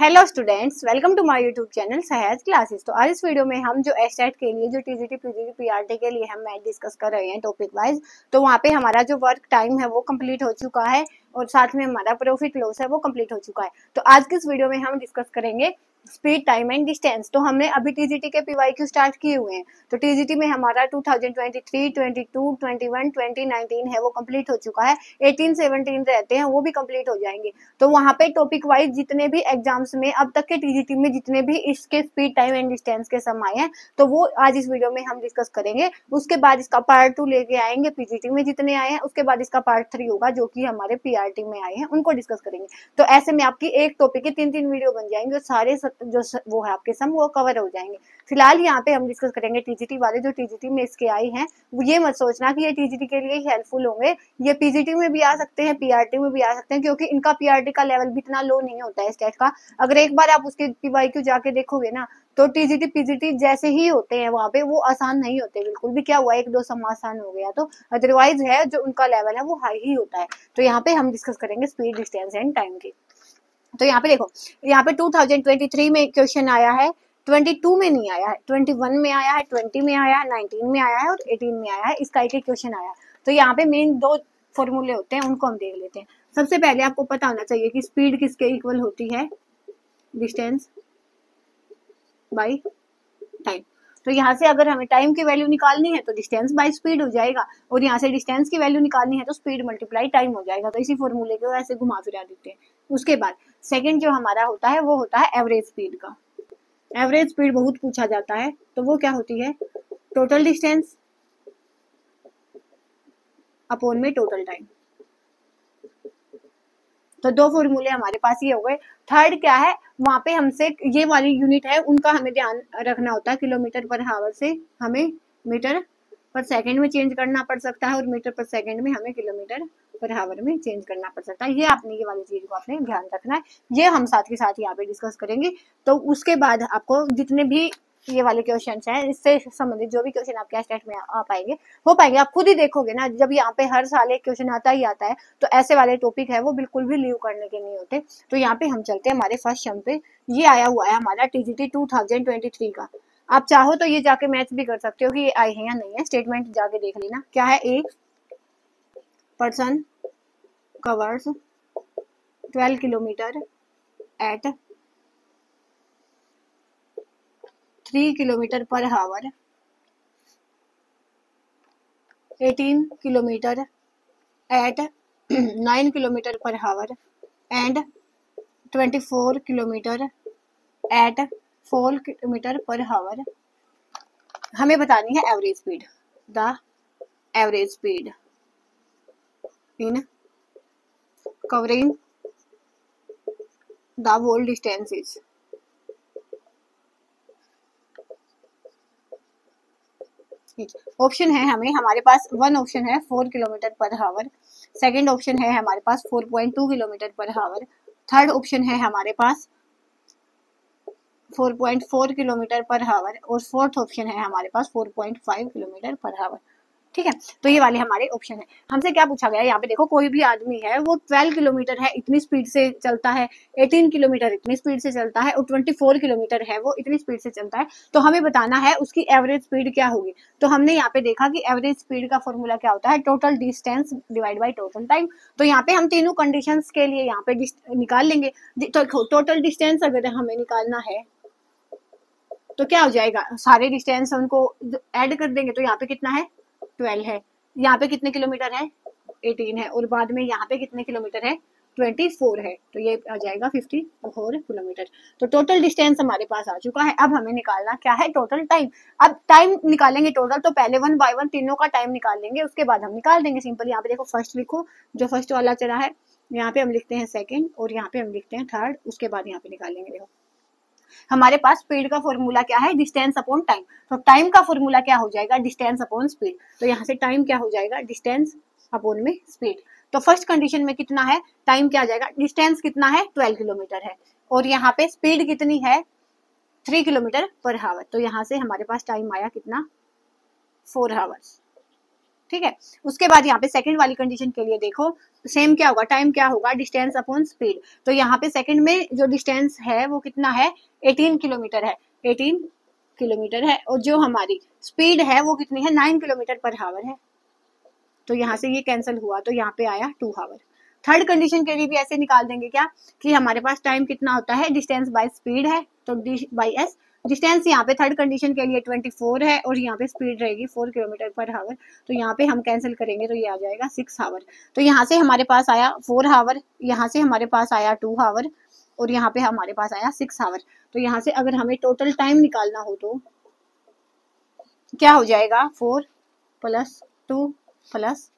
Hello students welcome to my YouTube channel Sahaj classes तो आज इस वीडियो में हम जो एसेट के लिए जो टीजीटी पीजीटी पीआरटी के लिए हम मैथ डिस्कस कर रहे हैं टॉपिक वाइज तो वहां पे हमारा जो वर्क टाइम है वो कंप्लीट हो चुका है और साथ में हमारा प्रॉफिट लॉस है वो कंप्लीट हो चुका है तो आज के इस वीडियो में हम डिस्कस करेंगे स्पीड टाइम एंड डिस्टेंस तो हमने अभी टीजीटी के पीवाई क्यू स्टार्ट किए हुए हैं तो टीजीटी में हमारा 2023, 22, 21, 2019 है वो कंप्लीट हो चुका है 18, 17 रहते हैं वो भी कंप्लीट हो जाएंगे तो वहाँ पे टॉपिक वाइज जितने भी एग्जाम्स में अब तक के टीजीटी में जितने भी इसके स्पीड टाइम एंड डिस्टेंस के समय है तो वो आज इस वीडियो में हम डिस्कस करेंगे उसके बाद इसका पार्ट टू लेके आएंगे पीजीटी में जितने आए हैं उसके बाद इसका पार्ट थ्री होगा जो की हमारे पीआरटी e में आए हैं उनको डिस्कस करेंगे तो ऐसे में आपकी एक टॉपिक के तीन तीन वीडियो बन जाएंगे और सारे जो वो है आपके सम वो कवर हो जाएंगे फिलहाल यहाँ पे हम डिस्कस करेंगे टीजीटी वाले जो टीजीटी में इसके आई हैं वो ये मत सोचना कि ये टीजीटी के लिए ही हेल्पफुल होंगे ये पीजीटी में भी आ सकते हैं पीआरटी में भी आ सकते हैं क्योंकि इनका पीआरटी का लेवल भी इतना लो नहीं होता है स्टेट का अगर एक बार आप उसके पीवाई क्यू जाके देखोगे ना तो टीजीटी पीजीटी जैसे ही होते हैं वहां पे वो आसान नहीं होते बिल्कुल भी क्या हुआ एक दो सम आसान हो गया तो अदरवाइज है जो उनका लेवल है वो हाई ही होता है तो यहाँ पे हम डिस्कस करेंगे स्पीड डिस्टेंस एंड टाइम की तो यहाँ पे देखो यहाँ पे 2023 में क्वेश्चन आया है 22 में नहीं आया है 21 में आया है 20 में आया है 19 में आया है और 18 में आया है इसका एक एक क्वेश्चन आया तो यहाँ पे मेन दो फॉर्मूले होते हैं उनको हम देख लेते हैं सबसे पहले आपको पता होना चाहिए कि स्पीड किसके इक्वल होती है डिस्टेंस बाई टाइम तो यहाँ से अगर हमें टाइम की वैल्यू निकालनी है तो डिस्टेंस बाय स्पीड हो जाएगा और यहाँ से डिस्टेंस की वैल्यू निकालनी है तो स्पीड मल्टीप्लाई टाइम हो जाएगा तो इसी फॉर्मूले को ऐसे घुमा फिरा देते हैं उसके बाद सेकेंड जो हमारा होता है वो होता है एवरेज स्पीड का एवरेज स्पीड बहुत पूछा जाता है तो वो क्या होती है टोटल डिस्टेंस अपोन में टोटल टाइम तो दो फॉर्मूले हमारे पास ये हो गए थर्ड क्या है वहां पे हमसे ये वाली यूनिट है उनका हमें ध्यान रखना होता है किलोमीटर पर हावर से हमें मीटर पर सेकंड में चेंज करना पड़ सकता है और मीटर पर सेकंड में हमें किलोमीटर पर हावर में चेंज करना पड़ सकता है ये आपने ये वाली चीज को आपने ध्यान रखना है ये हम साथ के साथ यहाँ पे डिस्कस करेंगे तो उसके बाद आपको जितने भी ये वाले क्वेश्चन हैं इससे संबंधित जो भी क्वेश्चन आपके स्टेट में आ पाएंगे हो पाएंगे आप खुद ही देखोगे ना जब यहाँ पे हर साल एक क्वेश्चन आता ही आता है तो ऐसे वाले टॉपिक है वो बिल्कुल भी लीव करने के नहीं होते तो यहाँ पे हम चलते हैं हमारे फर्स्ट शम पे ये आया हुआ है हमारा टीजीटी टू का आप चाहो तो ये जाके मैच भी कर सकते हो कि ये आए हैं या नहीं है स्टेटमेंट जाके देख लेना क्या है ए person covers 12 kilometer at 3 kilometer per hour 18 kilometer at 9 kilometer per hour and 24 kilometer at 4 kilometer per hour हमें बतानी है average speed the average speed in covering the whole distances. Option है हमें हमारे पास वन ऑप्शन है four kilometre per hour second option है हमारे पास four point two kilometre per hour third option है हमारे पास four point four kilometre per hour और फोर्थ ऑप्शन है हमारे पास four point five kilometre per hour ठीक है तो ये वाले हमारे ऑप्शन है हमसे क्या पूछा गया यहाँ पे देखो कोई भी आदमी है वो ट्वेल्व किलोमीटर है इतनी स्पीड से चलता है एटीन किलोमीटर इतनी स्पीड से चलता है और ट्वेंटी फोर किलोमीटर है वो इतनी स्पीड से चलता है तो हमें बताना है उसकी एवरेज स्पीड क्या होगी तो हमने यहाँ पे देखा कि एवरेज स्पीड का फॉर्मूला क्या होता है total distance divide by total time तो यहाँ पे हम तीनों कंडीशन के लिए यहाँ पे निकाल लेंगे तो, टोटल डिस्टेंस अगर हमें निकालना है तो क्या हो जाएगा सारे डिस्टेंस उनको ऐड कर देंगे तो यहाँ पे कितना है ट्वेल्व है यहाँ पे कितने किलोमीटर है एटीन है और बाद में यहाँ पे कितने किलोमीटर है ट्वेंटी फोर है तो ये आ जाएगा फिफ्टी फोर किलोमीटर तो टोटल डिस्टेंस हमारे पास आ चुका है अब हमें निकालना क्या है टोटल टाइम अब टाइम निकालेंगे टोटल तो पहले वन बाय वन तीनों का टाइम निकाल लेंगे उसके बाद हम निकाल देंगे सिंपल यहाँ पे देखो फर्स्ट लिखो जो फर्स्ट वाला चला है यहाँ पे हम लिखते हैं सेकेंड और यहाँ पे हम लिखते हैं थर्ड उसके बाद यहाँ पे निकालेंगे देखो हमारे पास स्पीड का फॉर्मूला क्या है डिस्टेंस अपॉन टाइम तो टाइम का फॉर्मूला क्या हो जाएगा डिस्टेंस अपॉन स्पीड तो यहाँ से टाइम क्या हो जाएगा डिस्टेंस अपॉन में स्पीड तो फर्स्ट कंडीशन में कितना है टाइम क्या आ जाएगा डिस्टेंस कितना है ट्वेल्व किलोमीटर है और यहाँ पे स्पीड कितनी है थ्री किलोमीटर पर हावर तो यहाँ से हमारे पास टाइम आया कितना फोर हावर्स ठीक है उसके बाद यहाँ पे सेकंड वाली कंडीशन के लिए देखो सेम क्या होगा टाइम क्या होगा डिस्टेंस अपॉन स्पीड तो यहाँ पे सेकंड में जो डिस्टेंस है वो कितना है 18 किलोमीटर है 18 किलोमीटर है और जो हमारी स्पीड है वो कितनी है 9 किलोमीटर पर हावर है तो यहाँ से ये कैंसिल हुआ तो यहाँ पे आया टू हावर थर्ड कंडीशन के लिए भी ऐसे निकाल देंगे क्या कि हमारे पास टाइम कितना होता है डिस्टेंस बाय स्पीड है तो डी बाई एस डिस्टेंस यहाँ पे थर्ड कंडीशन के लिए 24 है और यहाँ पे स्पीड रहेगी 4 किलोमीटर पर हावर तो यहाँ पे हम कैंसिल करेंगे तो ये आ जाएगा 6 हावर तो यहाँ से हमारे पास आया 4 हावर यहाँ से हमारे पास आया 2 हावर और यहाँ पे हमारे पास आया 6 हावर तो यहाँ से अगर हमें टोटल टाइम निकालना हो तो क्या हो जाएगा four plus two plus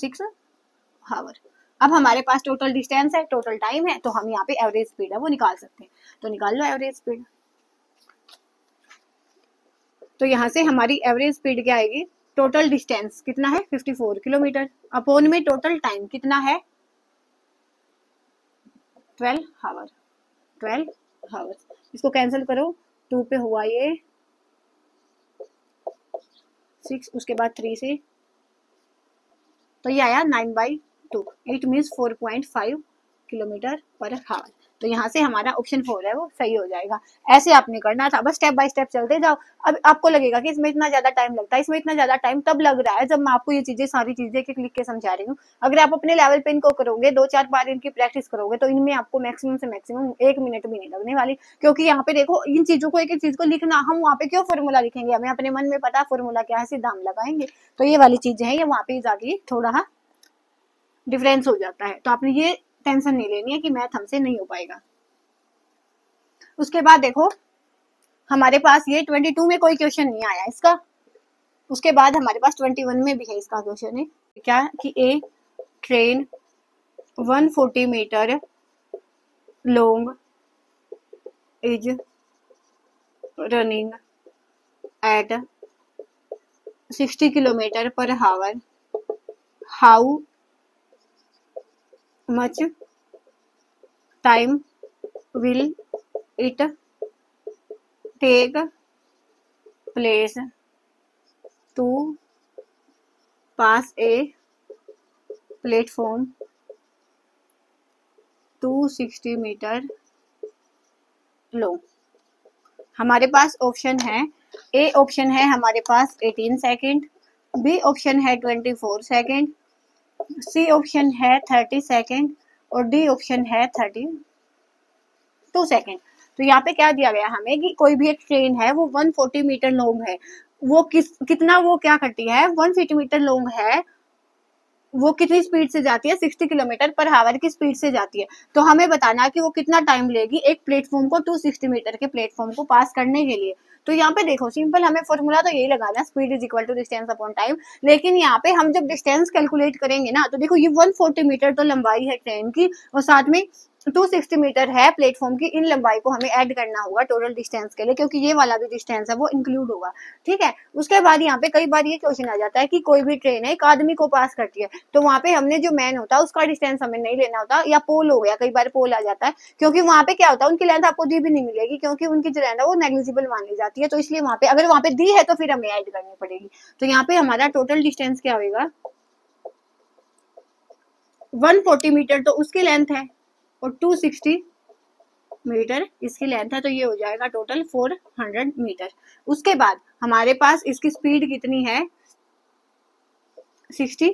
six hour अब हमारे पास टोटल डिस्टेंस है टोटल टाइम है तो हम यहाँ पे एवरेज स्पीड है वो निकाल सकते हैं तो निकाल लो एवरेज स्पीड तो यहाँ से हमारी एवरेज स्पीड क्या आएगी टोटल डिस्टेंस कितना है 54 किलोमीटर अपोन में टोटल टाइम कितना है 12 हावर 12 हावर इसको कैंसिल करो टू पे हुआ ये सिक्स उसके बाद थ्री से तो ये आया nine by took it means 4.5 kilometre per hour तो यहाँ से हमारा ऑप्शन फोर है वो सही हो जाएगा ऐसे आपने करना था बस स्टेप बाय स्टेप चलते जाओ अब आपको लगेगा कि इसमें इतना ज्यादा टाइम लगता है इसमें इतना ज्यादा टाइम तब लग रहा है जब मैं आपको ये चीजें सारी चीजें के क्लिक के समझा रही हूँ अगर आप अपने लेवल पे इनको करोगे दो चार बार इनकी प्रैक्टिस करोगे तो इनमें आपको मैक्सिमम से मैक्सिमम एक मिनट भी नहीं लगने वाली क्योंकि यहाँ पे देखो इन चीजों को एक एक चीज को लिखना हम वहाँ पे क्यों फॉर्मूला लिखेंगे हमें अपने मन में पता फॉर्मूला क्या है सीधा हम लगाएंगे तो ये वाली चीजें हैं ये वहाँ पे जाके थोड़ा डिफरेंस हो जाता है तो आपने ये टेंशन नहीं लेनी है कि मैथ हमसे नहीं हो पाएगा उसके बाद देखो हमारे पास ये ट्वेंटी टू में कोई क्वेश्चन नहीं आया इसका उसके बाद हमारे पास ट्वेंटी वन में भी है इसका क्वेश्चन है क्या कि a train one forty metre long is running at sixty kilometre per hour how much time will it take place to pass a platform 260 meter long हमारे पास ऑप्शन है ए ऑप्शन है हमारे पास 18 सेकंड बी ऑप्शन है 24 second C option है thirty second और D option है thirty two second तो यहाँ पे क्या दिया गया हमें कि कोई भी एक ट्रेन है वो 140 मीटर लॉन्ग है वो किस कितना वो क्या करती है 150 मीटर लॉन्ग है वो कितनी स्पीड से जाती है सिक्सटी किलोमीटर पर हावर की स्पीड से जाती है तो हमें बताना कि वो कितना टाइम लेगी एक प्लेटफॉर्म को टू सिक्सटी मीटर के प्लेटफॉर्म को पास करने के लिए तो यहाँ पे देखो सिंपल हमें फॉर्मूला तो यही लगाना speed is equal to distance upon time लेकिन यहाँ पे हम जब डिस्टेंस कैलकुलेट करेंगे ना तो देखो ये 140 मीटर तो लंबाई है ट्रेन की और साथ में टू सिक्सटी मीटर है प्लेटफॉर्म की इन लंबाई को हमें ऐड करना होगा टोटल डिस्टेंस के लिए क्योंकि ये वाला भी डिस्टेंस है वो इंक्लूड होगा ठीक है उसके बाद यहाँ पे कई बार ये क्वेश्चन आ जाता है कि कोई भी ट्रेन है एक आदमी को पास करती है तो वहाँ पे हमने जो मैन होता है उसका डिस्टेंस हमें नहीं लेना होता या पोल हो गया कई बार पोल आ जाता है क्योंकि वहाँ पे क्या होता है उनकी लेंथ आपको दी भी नहीं मिलेगी क्योंकि उनकी जो लेंथ है वो नेग्लिजिबल मानी जाती है तो इसलिए वहाँ पे अगर वहाँ पे दी है तो फिर हमें ऐड करनी पड़ेगी तो यहाँ पे हमारा टोटल डिस्टेंस क्या होगा 140 मीटर तो उसकी लेंथ है और 260 मीटर इसकी लेंथ है तो ये हो जाएगा टोटल 400 मीटर उसके बाद हमारे पास इसकी स्पीड कितनी है 60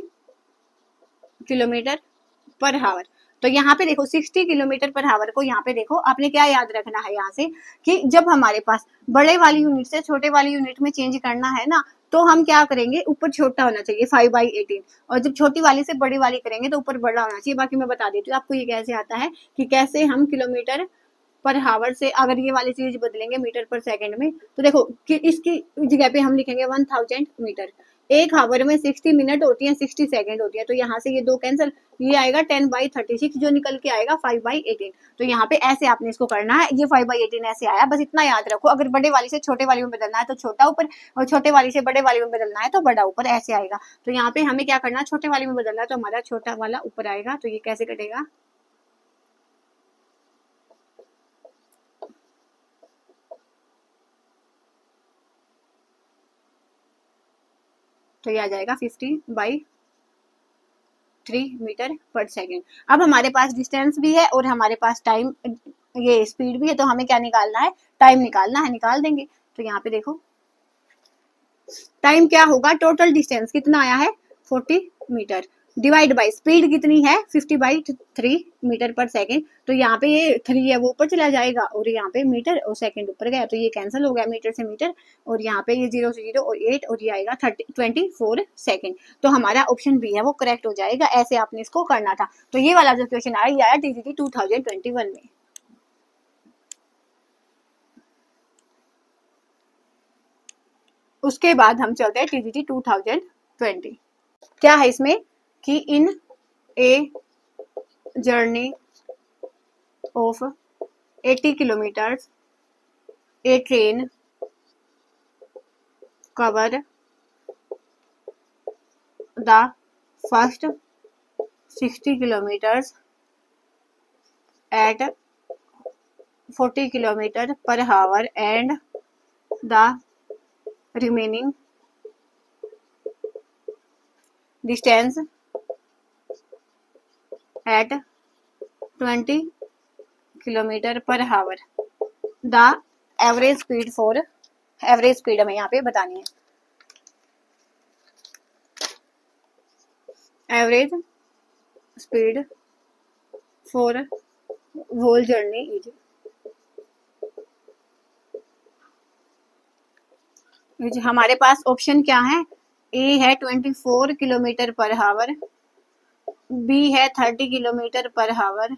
किलोमीटर पर हावर तो यहाँ पे देखो 60 किलोमीटर पर आवर को यहाँ पे देखो आपने क्या याद रखना है यहाँ से कि जब हमारे पास बड़े वाली यूनिट से छोटे वाली यूनिट में चेंज करना है ना तो हम क्या करेंगे ऊपर छोटा होना चाहिए फाइव बाई एटीन और जब छोटी वाली से बड़ी वाली करेंगे तो ऊपर बड़ा होना चाहिए बाकी मैं बता देती हूँ आपको ये कैसे आता है कि कैसे हम किलोमीटर पर हावर से अगर ये वाली चीज बदलेंगे मीटर पर सेकंड में तो देखो कि इसकी जगह पे हम लिखेंगे वन थाउजेंड मीटर एक हावर में सिक्सटी मिनट होती है सिक्सटी सेकेंड होती है तो यहाँ से ये दो कैंसिल ये आएगा टेन बाई थर्टी सिक्स जो निकल के आएगा फाइव बाई एटीन तो यहाँ पे ऐसे आपने इसको करना है ये फाइव बाई एटीन ऐसे आया बस इतना याद रखो अगर बड़े वाली से छोटे वाली में बदलना है तो छोटा ऊपर और छोटे वाली से बड़े वाली में बदलना है तो बड़ा ऊपर ऐसे आएगा तो यहाँ पे हमें क्या करना है छोटे वाली में बदलना है तो हमारा छोटा वाला ऊपर आएगा तो ये कैसे कटेगा तो ये आ जाएगा fifty by three metre per second अब हमारे पास डिस्टेंस भी है और हमारे पास टाइम ये स्पीड भी है तो हमें क्या निकालना है टाइम निकालना है निकाल देंगे तो यहाँ पे देखो टाइम क्या होगा टोटल डिस्टेंस कितना आया है forty metre divide by speed कितनी है fifty by three metre per second तो यहाँ पे ये थ्री है वो ऊपर चला जाएगा और यहाँ पे मीटर और सेकंड ऊपर गया तो ये कैंसिल हो गया मीटर से मीटर और यहाँ पे ये जीरो से जीरो और एट और ये आएगा थर्टी ट्वेंटी फोर सेकेंड तो हमारा ऑप्शन बी है वो करेक्ट हो जाएगा ऐसे आपने इसको करना था तो ये वाला जो क्वेश्चन आया ये आया TGT two thousand twenty one में उसके बाद हम चलते हैं टीजीटी टू थाउजेंड ट्वेंटी क्या है इसमें Ki in a journey of 80 kilometers, a train covered the first 60 kilometers at 40 kilometers per hour and the remaining distance at 20 kilometre per hour the average speed for average speed हमें यहाँ पे बतानी है average speed for whole journey is हमारे पास option क्या है ए है 24 किलोमीटर पर हावर बी है thirty kilometre per hour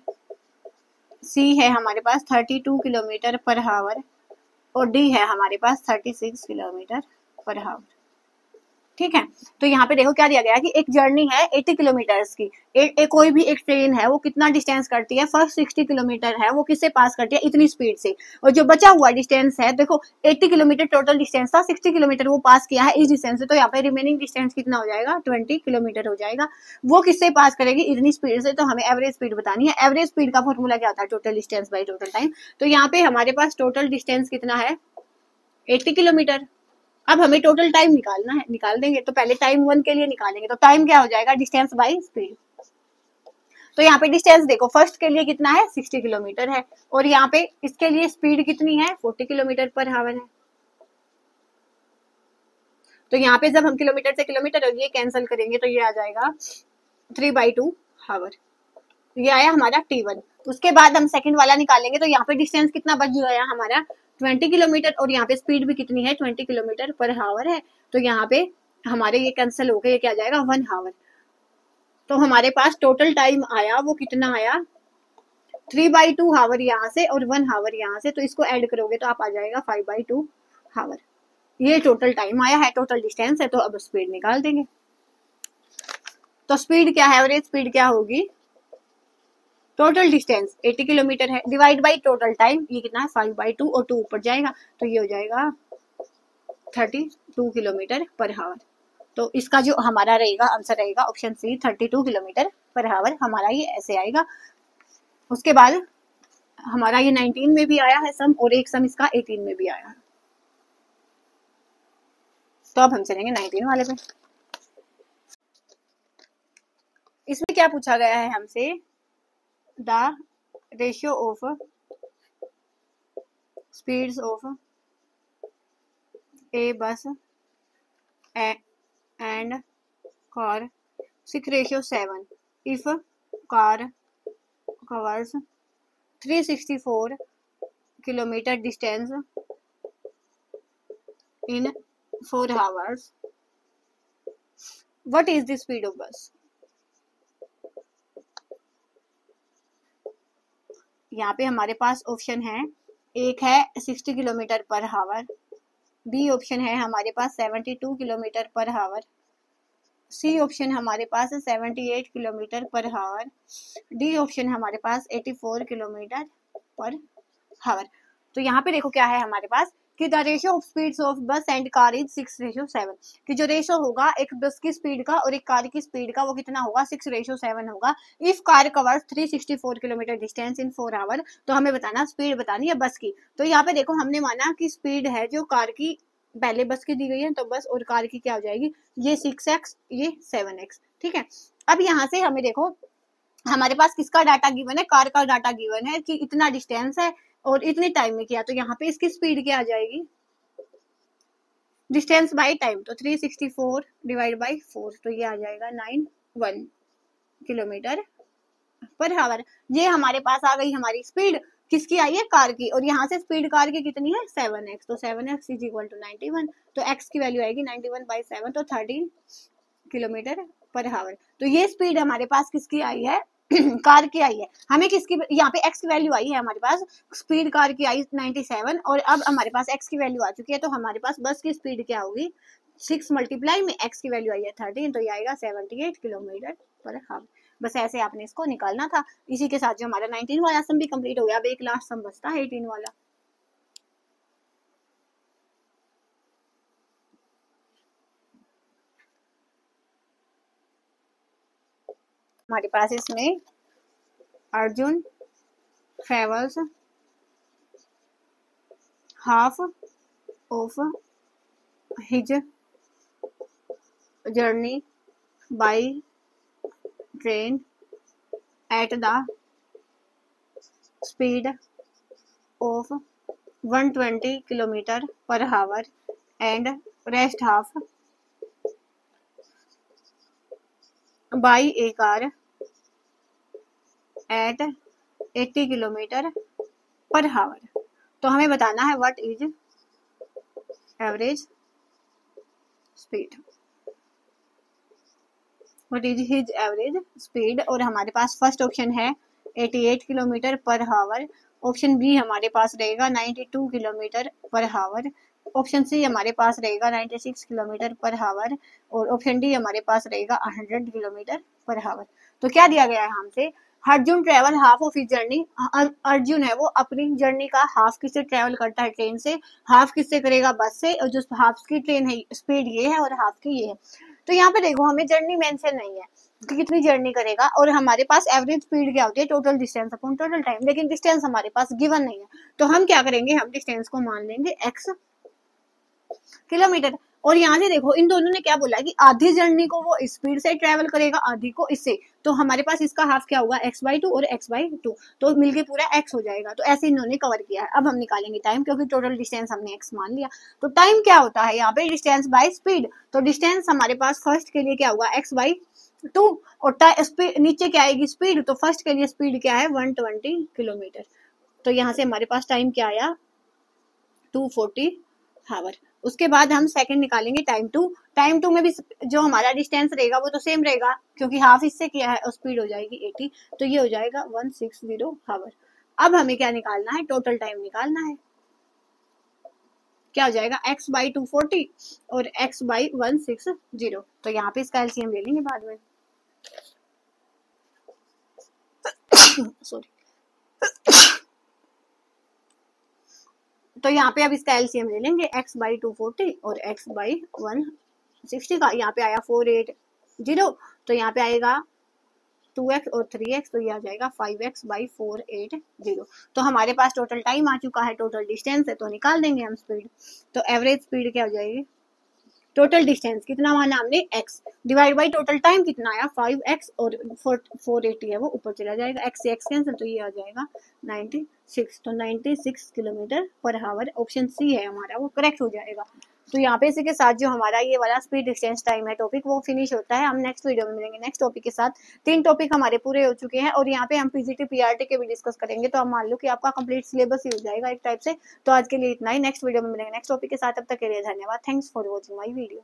C है हमारे पास thirty two kilometre per hour और डी है हमारे पास thirty six kilometre per hour ठीक है तो यहाँ पे देखो क्या दिया गया कि एक जर्नी है 80 किलोमीटर की ए, ए, कोई भी एक ट्रेन है वो कितना डिस्टेंस करती है फर्स्ट 60 किलोमीटर है वो किससे पास करती है इतनी स्पीड से और जो बचा हुआ डिस्टेंस है देखो 80 किलोमीटर टोटल डिस्टेंस था 60 किलोमीटर वो पास किया है इस डिस्टेंस से तो यहाँ पे रिमेनिंग डिस्टेंस कितना हो जाएगा ट्वेंटी किलोमीटर हो जाएगा वो किससे पास करेगी इतनी स्पीड से तो हमें एवरेज स्पीड बतानी है एवरेज स्पीड का फॉर्मूला क्या होता है total distance by total time तो यहाँ पे हमारे पास टोटल डिस्टेंस कितना है एट्टी किलोमीटर अब हमें टोटल टाइम निकालना है निकाल देंगे तो पहले टाइम वन के लिए निकालेंगे तो टाइम क्या हो जाएगा डिस्टेंस बाई स्पीड तो यहाँ पे डिस्टेंस देखो फर्स्ट के लिए कितना है सिक्सटी किलोमीटर है और यहाँ पे इसके लिए स्पीड कितनी है फोर्टी किलोमीटर पर हावर है तो यहाँ पे जब हम किलोमीटर से किलोमीटर और ये कैंसिल करेंगे तो ये आ जाएगा थ्री बाई टू हावर ये आया हमारा टी वन उसके बाद हम सेकंड वाला निकालेंगे तो यहाँ पे डिस्टेंस कितना बच गया हमारा ट्वेंटी किलोमीटर और यहाँ पे स्पीड भी कितनी है ट्वेंटी किलोमीटर पर हावर है तो यहाँ पे हमारे ये कैंसिल होकर ये क्या जाएगा वन हावर तो हमारे पास टोटल टाइम आया वो कितना आया थ्री बाई टू हावर यहाँ से और वन हावर यहाँ से तो इसको ऐड करोगे तो आप आ जाएगा फाइव बाई टू हावर ये टोटल टाइम आया है टोटल डिस्टेंस है तो अब स्पीड निकाल देंगे तो स्पीड क्या है और ये स्पीड क्या होगी टोटल डिस्टेंस 80 किलोमीटर है डिवाइड बाय टोटल टाइम ये कितना है फाइव बाई टू और टू ऊपर जाएगा तो ये हो जाएगा 32 किलोमीटर पर हावर तो इसका जो हमारा रहेगा आंसर रहेगा option C 32 kilometre per hour हमारा ये ऐसे आएगा उसके बाद हमारा ये 19 में भी आया है सम और एक सम इसका 18 में भी आया है तो अब हम चलेंगे 19 वाले पे इसमें क्या पूछा गया है हमसे the ratio of speeds of a bus and car 6 ratio 7 if car covers 364 kilometer distance in 4 hours what is the speed of bus यहाँ पे हमारे पास ऑप्शन है एक है sixty kilometre per hour B option है हमारे पास seventy two kilometre per hour C option हमारे पास seventy eight kilometre per hour D option हमारे पास eighty four kilometre per hour तो यहाँ पे देखो क्या है हमारे पास कि the ratio of speed of bus and car is six ratio seven की जो रेशियो होगा एक बस की स्पीड का और एक कार की स्पीड का वो कितना होगा सिक्स रेशियो सेवन होगा if car cover three sixty four kilometre distance in four hour तो हमें बताना स्पीड बतानी है बस की तो यहाँ पे देखो हमने माना की स्पीड है जो कार की पहले बस की दी गई है तो बस और कार की क्या हो जाएगी ये सिक्स एक्स ये सेवन एक्स ठीक है अब यहाँ से हमें देखो हमारे पास किसका डाटा गिवन है कार का डाटा गिवन है कि इतना डिस्टेंस है और इतने टाइम में किया तो यहाँ पे इसकी स्पीड क्या आ जाएगी डिस्टेंस बाय टाइम तो 364 डिवाइड बाय 4 तो ये आ जाएगा 91 किलोमीटर पर हावर ये हमारे पास आ गई हमारी स्पीड किसकी आई है कार की और यहाँ से स्पीड कार की कितनी है सेवन एक्स तो seven x is equal to ninety one तो एक्स की वैल्यू आएगी नाइनटी वन बाई सेवन तो थर्टीन किलोमीटर पर हावर तो ये स्पीड हमारे पास किसकी आई है कार की आई है हमें किसकी यहाँ पे एक्स की वैल्यू आई है हमारे पास स्पीड कार की आई 97 और अब हमारे पास एक्स की वैल्यू आ चुकी है तो हमारे पास बस की स्पीड क्या होगी सिक्स मल्टीप्लाई में एक्स की वैल्यू आई है थर्टीन तो ये आएगा सेवेंटी एट किलोमीटर पर हम बस ऐसे आपने इसको निकालना था इसी के साथ जो हमारा नाइनटीन वाला सम भी कम्प्लीट हो गया अब एक लास्ट सम बचता है एटीन वाला हमारे पास इसमें Arjun travels half of his journey by train at the speed of 120 kilometre per hour and rest half by a car at 80 kilometre per hour तो हमें बताना है what is average speed what is his average speed और हमारे पास first option है 88 kilometre per hour option B हमारे पास रहेगा 92 किलोमीटर पर हावर ऑप्शन सी हमारे पास रहेगा 96 किलोमीटर पर हावर और ऑप्शन डी हमारे पास रहेगा 100 किलोमीटर पर हावर तो क्या दिया गया है हमसे Arjun travel half of journey Arjun है वो अपनी जर्नी का हाफ किससे ट्रेवल करता है ट्रेन से हाफ किससे करेगा बस से और जो हाफ की ट्रेन है स्पीड ये है और हाफ की ये है तो यहाँ पे देखो हमें जर्नी मेंशन नहीं है कि कितनी जर्नी करेगा और हमारे पास एवरेज स्पीड क्या होती है total distance upon total time लेकिन डिस्टेंस हमारे पास गिवन नहीं है तो हम क्या करेंगे हम डिस्टेंस को मान लेंगे एक्स किलोमीटर और यहाँ से देखो इन दोनों ने क्या बोला कि आधी जर्नी को वो स्पीड से ट्रेवल करेगा आधी को इससे तो हमारे पास इसका हाफ क्या होगा एक्स बाई टू और एक्स बाई टू तो मिलके पूरा एक्स हो जाएगा तो ऐसे इन्होंने कवर किया है अब हम निकालेंगे टाइम क्योंकि टोटल डिस्टेंस हमने एक्स मान लिया तो टाइम क्या होता है यहाँ पे डिस्टेंस बाय स्पीड तो डिस्टेंस हमारे पास फर्स्ट के लिए क्या होगा एक्स बाई टू और नीचे क्या आएगी स्पीड तो फर्स्ट के लिए स्पीड क्या है वन ट्वेंटी किलोमीटर तो यहाँ से हमारे पास टाइम क्या आया टू फोर्टी हावर उसके बाद हम सेकंड निकालेंगे टाइम टू टाइम टू में भी जो हमारा डिस्टेंस रहेगा वो तो सेम रहेगा क्योंकि हाफ इससे क्या है स्पीड हो जाएगी एटी तो ये हो जाएगा वन सिक्स जीरो हावर अब हमें क्या निकालना है टोटल टाइम निकालना है क्या हो जाएगा x बाई टू फोर्टी और x by one six zero तो यहाँ पे इसका एलसीएम ले लेंगे बाद में सॉरी तो यहाँ पे अब इसका एलसीएम ले लेंगे x बाई टू फोर्टी और x बाई वन सिक्सटी का यहाँ पे आया फोर एट जीरो तो यहाँ पे आएगा टू एक्स और थ्री एक्स तो ये आ जाएगा five x by four eight zero तो हमारे पास टोटल टाइम आ चुका है टोटल डिस्टेंस है तो निकाल देंगे हम स्पीड तो एवरेज स्पीड क्या हो जाएगी टोटल डिस्टेंस कितना माना हमने x divide by total time कितना आया फाइव एक्स और फोर फोर एटी है वो ऊपर चला जाएगा एक्स से एक्स कैंसिल तो ये आ जाएगा नाइनटी सिक्स तो ninety six kilometre per hour option C है हमारा वो करेक्ट हो जाएगा तो यहाँ पे इसी के साथ जो हमारा ये वाला स्पीड डिस्टेंस टाइम है टॉपिक वो फिनिश होता है हम नेक्स्ट वीडियो में मिलेंगे नेक्स्ट टॉपिक के साथ तीन टॉपिक हमारे पूरे हो चुके हैं और यहाँ पे हम पीजीटी पीआरटी के भी डिस्कस करेंगे तो हम मान लो कि आपका कंप्लीट सिलेबस ही हो जाएगा एक टाइप से तो आज के लिए इतना ही नेक्स्ट वीडियो में मिलेंगे नेक्स्ट टॉपिक के साथ अब तक के लिए धन्यवाद thanks for watching my video